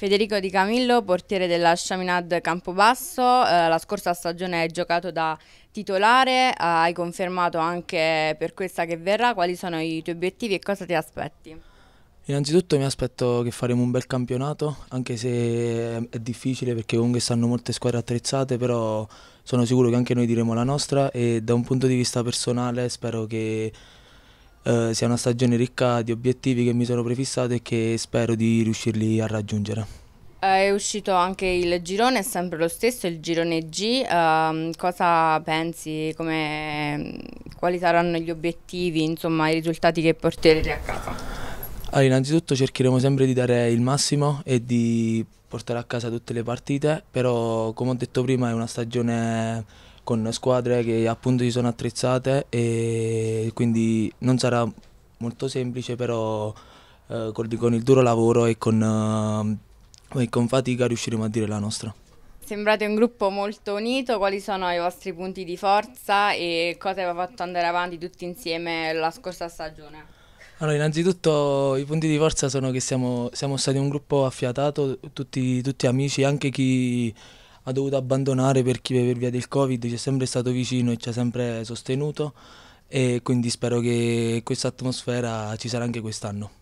Federico Di Camillo, portiere della Chaminade Campobasso, eh, la scorsa stagione hai giocato da titolare, eh, hai confermato anche per questa che verrà, quali sono i tuoi obiettivi e cosa ti aspetti? Innanzitutto mi aspetto che faremo un bel campionato, anche se è difficile perché comunque stanno molte squadre attrezzate, però sono sicuro che anche noi diremo la nostra e da un punto di vista personale spero che eh, sia una stagione ricca di obiettivi che mi sono prefissato e che spero di riuscirli a raggiungere. È uscito anche il girone, è sempre lo stesso, il girone G. Uh, cosa pensi? Come, quali saranno gli obiettivi, insomma, i risultati che porterete a casa? Allora, innanzitutto cercheremo sempre di dare il massimo e di portare a casa tutte le partite, però come ho detto prima è una stagione con squadre che appunto si sono attrezzate e quindi non sarà molto semplice, però eh, con il duro lavoro e con, eh, e con fatica riusciremo a dire la nostra. Sembrate un gruppo molto unito, quali sono i vostri punti di forza e cosa vi ha fatto andare avanti tutti insieme la scorsa stagione? Allora, innanzitutto i punti di forza sono che siamo, siamo stati un gruppo affiatato, tutti, tutti amici, anche chi ha dovuto abbandonare per, chi, per via del Covid, ci è sempre stato vicino e ci ha sempre sostenuto e quindi spero che questa atmosfera ci sarà anche quest'anno.